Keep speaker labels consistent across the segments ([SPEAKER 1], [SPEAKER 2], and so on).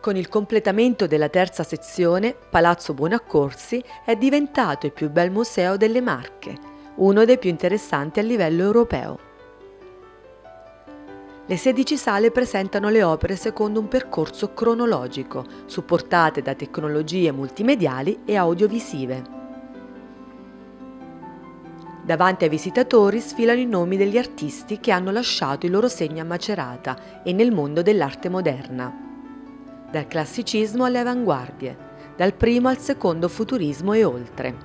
[SPEAKER 1] Con il completamento della terza sezione, Palazzo Buonaccorsi è diventato il più bel museo delle Marche, uno dei più interessanti a livello europeo. Le 16 sale presentano le opere secondo un percorso cronologico, supportate da tecnologie multimediali e audiovisive. Davanti ai visitatori sfilano i nomi degli artisti che hanno lasciato il loro segno a Macerata e nel mondo dell'arte moderna dal classicismo alle avanguardie, dal primo al secondo futurismo e oltre.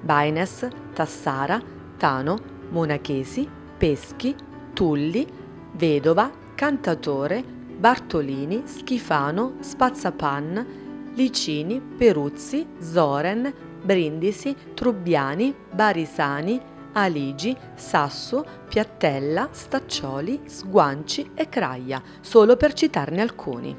[SPEAKER 1] Baines, Tassara, Tano, Monachesi, Peschi, Tulli, Vedova, Cantatore, Bartolini, Schifano, Spazzapan, Licini, Peruzzi, Zoren, Brindisi, Trubbiani, Barisani, Aligi, Sasso, Piattella, Staccioli, Sguanci e Craglia, solo per citarne alcuni.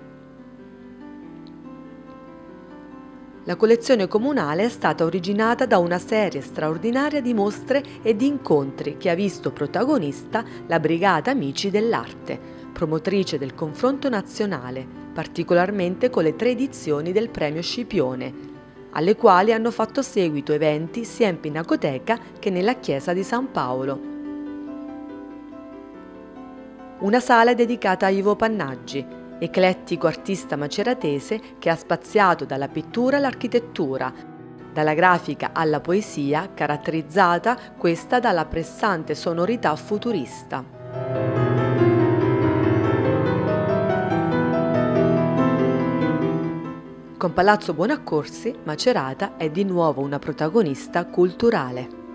[SPEAKER 1] La collezione comunale è stata originata da una serie straordinaria di mostre e di incontri che ha visto protagonista la Brigata Amici dell'Arte, promotrice del confronto nazionale, particolarmente con le tre edizioni del Premio Scipione, alle quali hanno fatto seguito eventi sia in Pinacoteca che nella chiesa di San Paolo. Una sala dedicata a Ivo Pannaggi, eclettico artista maceratese che ha spaziato dalla pittura all'architettura, dalla grafica alla poesia, caratterizzata questa dalla pressante sonorità futurista. Con Palazzo Buonaccorsi, Macerata è di nuovo una protagonista culturale.